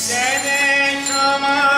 जय जय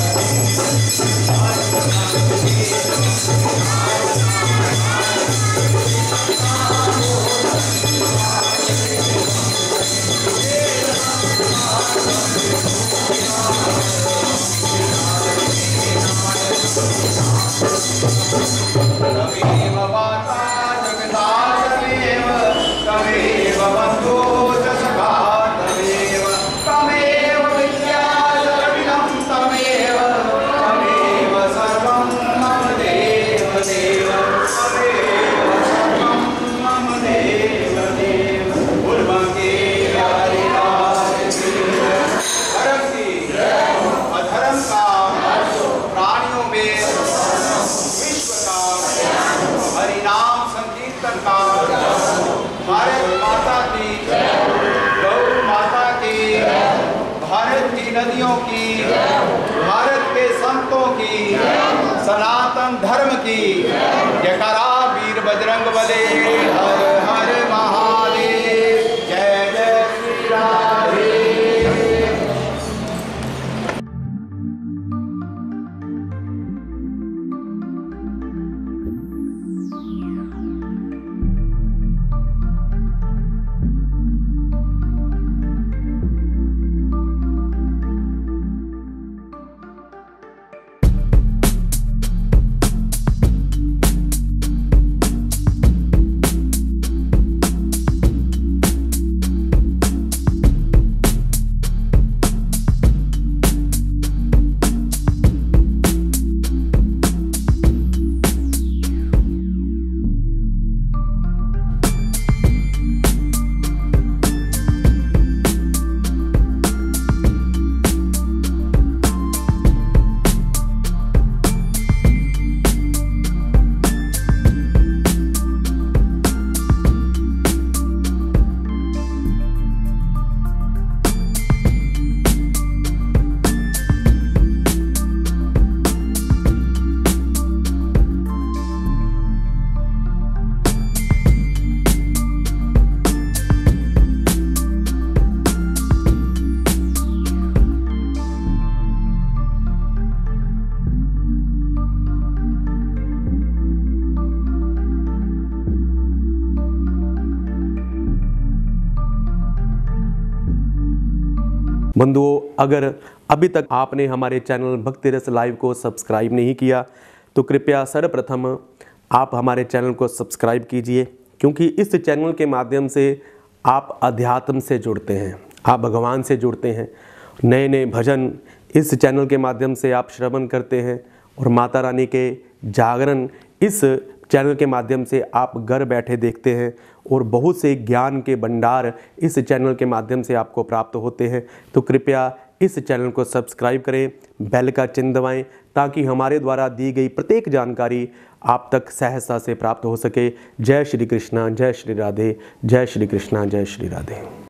Thank संतों की सनातन धर्म की। जयकारा वीर बजरंग बले। हर बंधुओं, अगर अभी तक आपने हमारे चैनल भक्ति रस लाइव को सब्सक्राइब नहीं किया तो कृपया सर्वप्रथम आप हमारे चैनल को सब्सक्राइब कीजिए, क्योंकि इस चैनल के माध्यम से आप अध्यात्म से जुड़ते हैं, आप भगवान से जुड़ते हैं। नए नए भजन इस चैनल के माध्यम से आप श्रवण करते हैं, और माता रानी के जागरण इस चैनल के माध्यम से आप घर बैठे देखते हैं और बहुत से ज्ञान के भंडार इस चैनल के माध्यम से आपको प्राप्त होते हैं। तो कृपया इस चैनल को सब्सक्राइब करें, बेल का चिन्ह दबाएँ, ताकि हमारे द्वारा दी गई प्रत्येक जानकारी आप तक सहजता से प्राप्त हो सके। जय श्री कृष्णा, जय श्री राधे, जय श्री कृष्णा, जय श्री राधे।